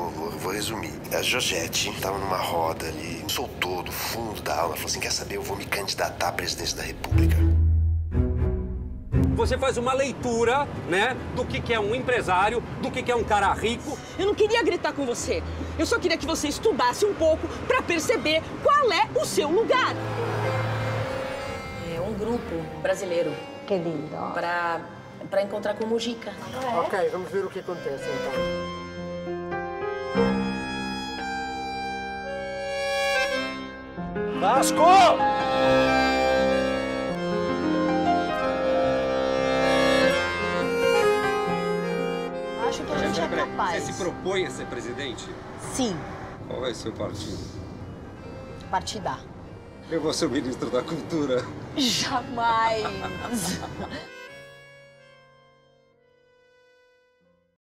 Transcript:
vou, vou, vou resumir. A Georgette tava numa roda ali, soltou do fundo da alma, falou assim: quer saber, eu vou me candidatar à presidência da República. Você faz uma leitura, né, do que, que é um empresário, do que, que é um cara rico. Eu não queria gritar com você. Eu só queria que você estudasse um pouco pra perceber qual é o seu lugar. É um grupo brasileiro Que lindo. para para encontrar com o Mujica. Ok, vamos ver o que acontece então. Vasco! Acho que a gente é capaz. Você se propõe a ser presidente? Sim, Qual vai ser o partido? partida. Eu vou ser o ministro da Cultura. Jamais.